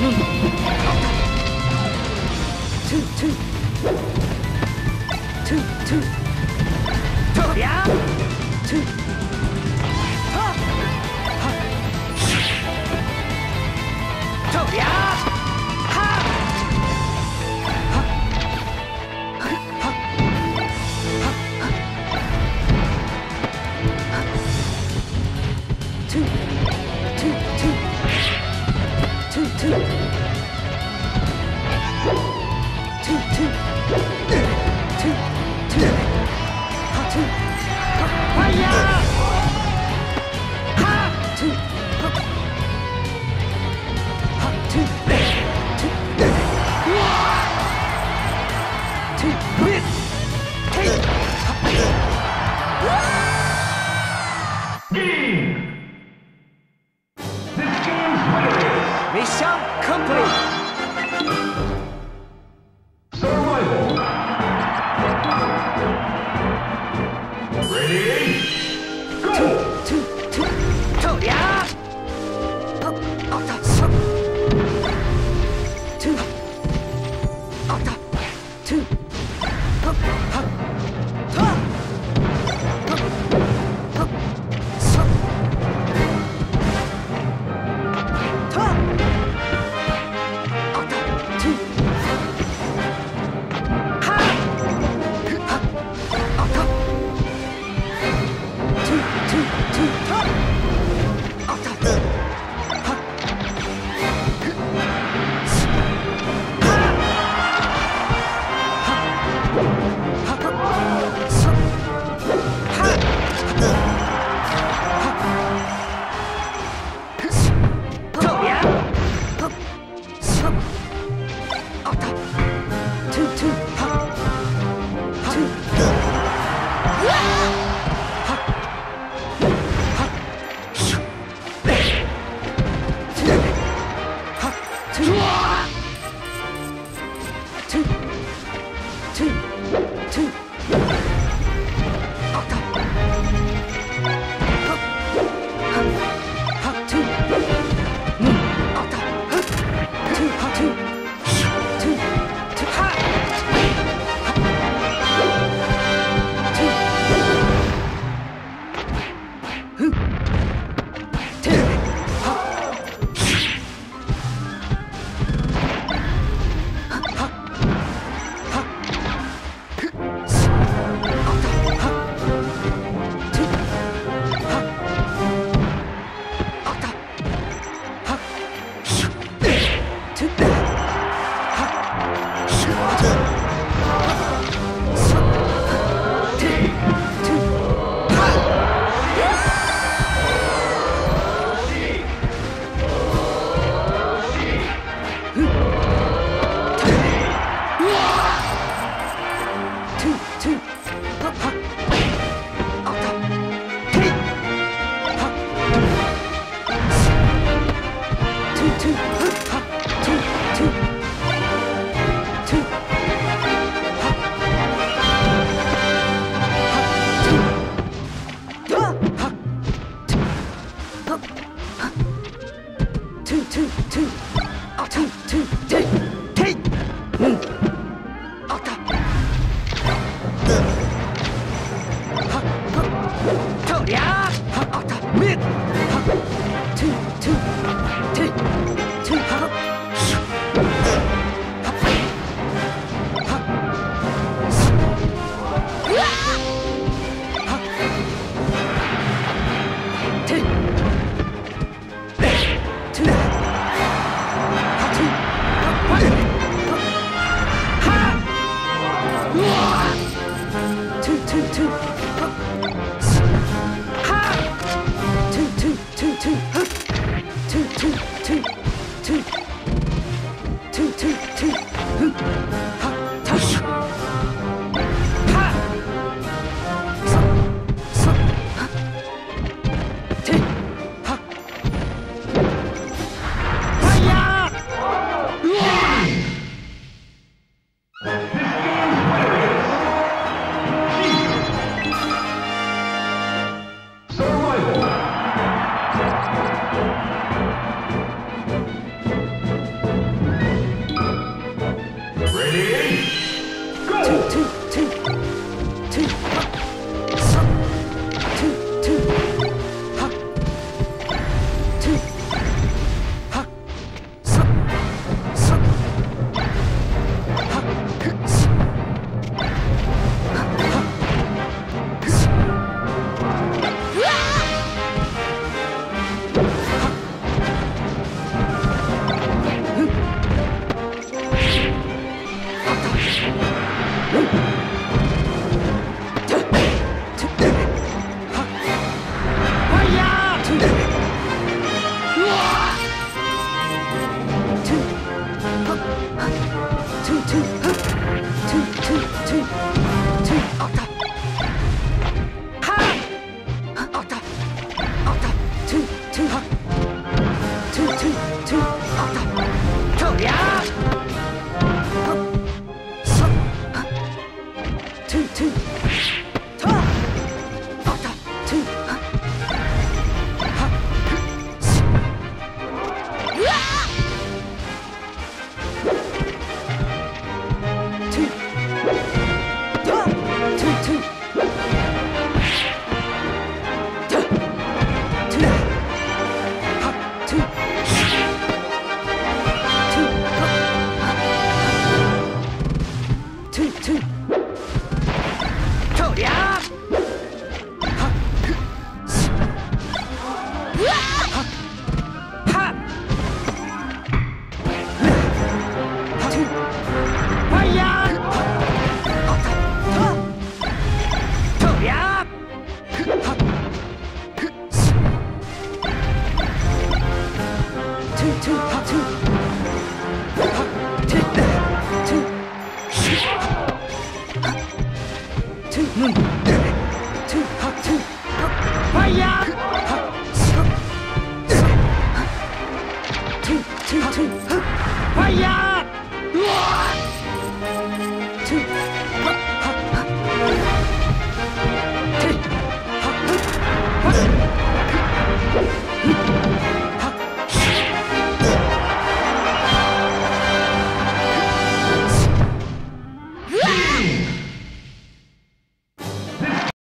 Two, two. Two, two. D. う two. two, two.